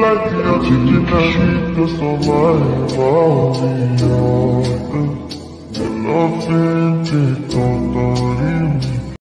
like the oxygen I need all love it, don't